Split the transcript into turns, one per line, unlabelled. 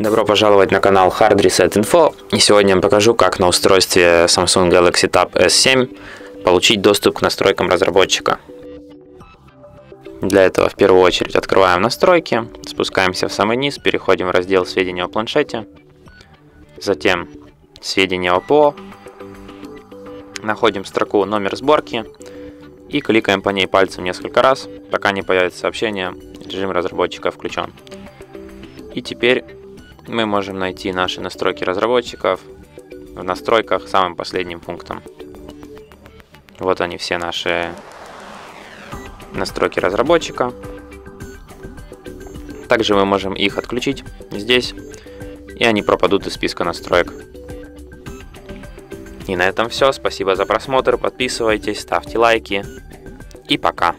Добро пожаловать на канал Hard Reset Info. И сегодня я покажу, как на устройстве Samsung Galaxy Tab S7 получить доступ к настройкам разработчика. Для этого в первую очередь открываем настройки, спускаемся в самый низ, переходим в раздел сведения о планшете, затем сведения о ПО, находим строку номер сборки и кликаем по ней пальцем несколько раз, пока не появится сообщение «Режим разработчика включен». И теперь мы можем найти наши настройки разработчиков в настройках самым последним пунктом. Вот они все наши настройки разработчика. Также мы можем их отключить здесь, и они пропадут из списка настроек. И на этом все. Спасибо за просмотр. Подписывайтесь, ставьте лайки. И пока.